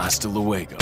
Hasta luego.